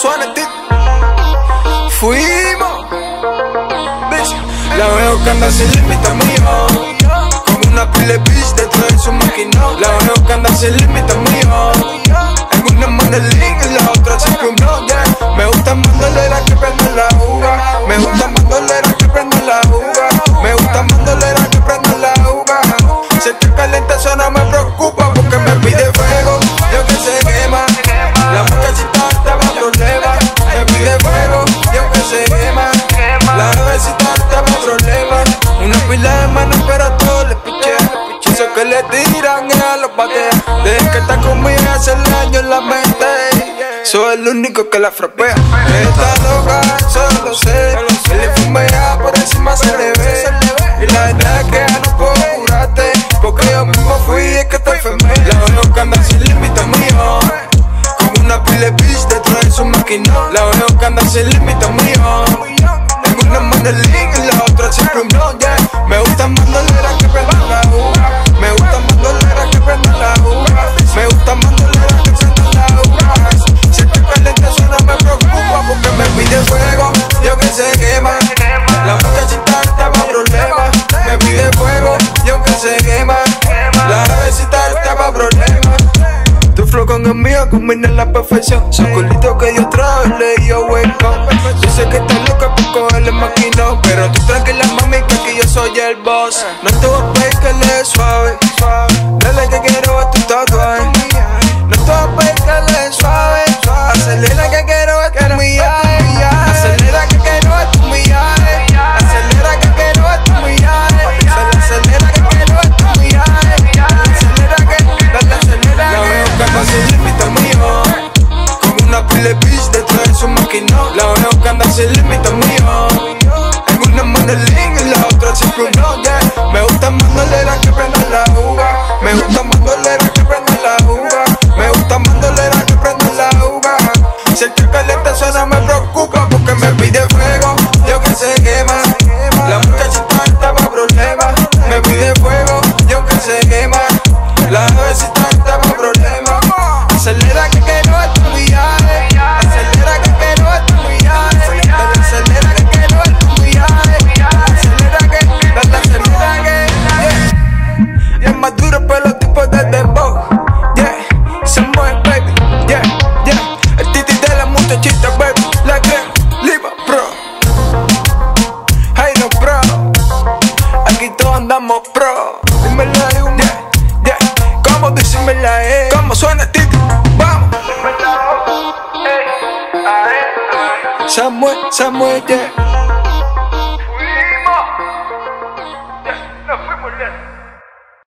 suena el Fuimos. La veo que anda sin mío. Tiran a los bateas. Desde que está conmigo hace el año en la mente. Soy el único que la frapea. Está loca, solo lo sé. Se le fumea por encima se le ve. Y la verdad es que ya no puedo curarte. Porque yo mismo fui es que te enfermé. La veo que anda sin límite mío. Como una pile bitch detrás de su máquina. La veo que anda sin límite mío. En una mano con el mío combina la perfección. Su culito que yo trajo le wake up. Yo sé que estás loca por cogerle maquino. Pero tú tranquila, mami, que aquí yo soy el boss. No te voy a pedir que le suave. Dale que quiero ver tu tatuaje. No te voy a pedir que le suave. Acelera que quiero Una de bitch detrás de su máquina. La veo que anda sin límite mío. En una link y la otra siempre un no, yeah. Me gusta prenda la de la muchachita, baby. Que, Liva, bro. Hey, no, bro. Aquí todos andamos pro. Dímelo de un yeah, yeah. ¿Cómo dímela, eh? ¿Cómo suena el titi? Vamos. Samuel, Samuel, yeah.